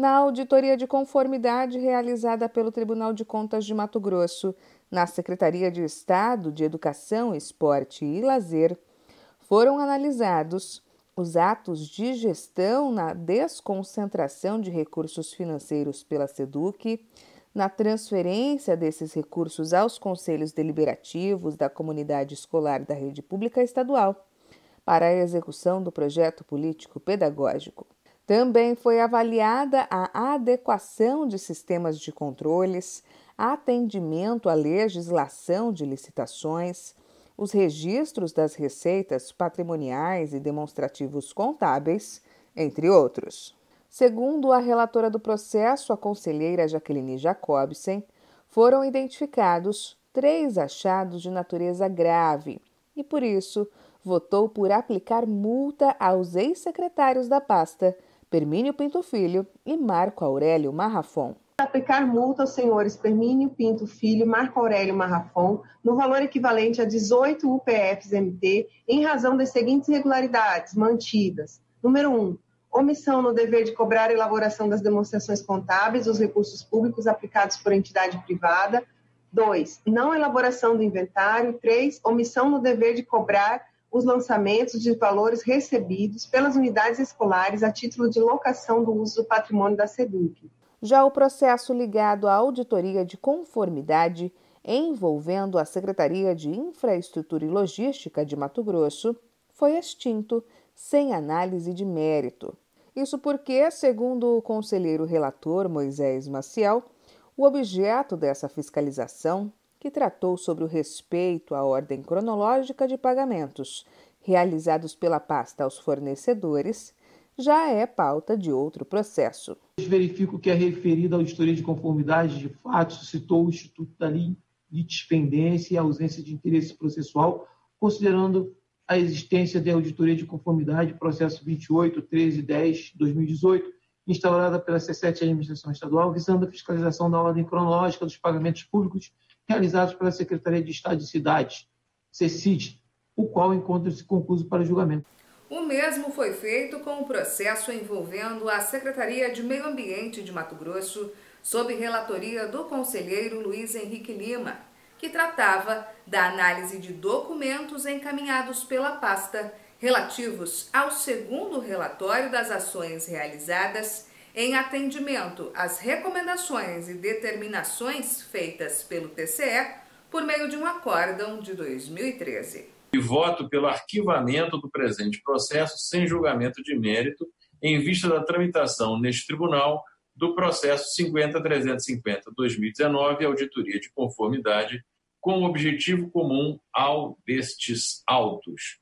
na auditoria de conformidade realizada pelo Tribunal de Contas de Mato Grosso, na Secretaria de Estado de Educação, Esporte e Lazer, foram analisados os atos de gestão na desconcentração de recursos financeiros pela SEDUC, na transferência desses recursos aos conselhos deliberativos da comunidade escolar da rede pública estadual para a execução do projeto político-pedagógico. Também foi avaliada a adequação de sistemas de controles, atendimento à legislação de licitações, os registros das receitas patrimoniais e demonstrativos contábeis, entre outros. Segundo a relatora do processo, a conselheira Jaqueline Jacobsen, foram identificados três achados de natureza grave e, por isso, votou por aplicar multa aos ex-secretários da pasta Permínio Pinto Filho e Marco Aurélio Marrafon. Aplicar multa aos senhores Permínio Pinto Filho e Marco Aurélio Marrafon no valor equivalente a 18 UPFs-MT em razão das seguintes irregularidades mantidas. Número 1. Omissão no dever de cobrar a elaboração das demonstrações contábeis dos recursos públicos aplicados por entidade privada. 2. Não elaboração do inventário. 3. Omissão no dever de cobrar os lançamentos de valores recebidos pelas unidades escolares a título de locação do uso do patrimônio da SEDUC. Já o processo ligado à auditoria de conformidade, envolvendo a Secretaria de Infraestrutura e Logística de Mato Grosso, foi extinto sem análise de mérito. Isso porque, segundo o conselheiro relator Moisés Maciel, o objeto dessa fiscalização que tratou sobre o respeito à ordem cronológica de pagamentos realizados pela pasta aos fornecedores, já é pauta de outro processo. Verifico que a referida auditoria de conformidade de fato suscitou o Instituto da litispendência e a ausência de interesse processual, considerando a existência de auditoria de conformidade, processo 28, 13, 10, 2018, instaurada pela C7 Administração Estadual, visando a fiscalização da ordem cronológica dos pagamentos públicos realizados pela Secretaria de Estado de Cidades, CECID, o qual encontra-se concluso para julgamento. O mesmo foi feito com o processo envolvendo a Secretaria de Meio Ambiente de Mato Grosso, sob relatoria do conselheiro Luiz Henrique Lima, que tratava da análise de documentos encaminhados pela pasta relativos ao segundo relatório das ações realizadas em atendimento às recomendações e determinações feitas pelo TCE por meio de um acórdão de 2013. E voto pelo arquivamento do presente processo sem julgamento de mérito, em vista da tramitação neste tribunal do processo 50350-2019, auditoria de conformidade, com objetivo comum ao destes autos.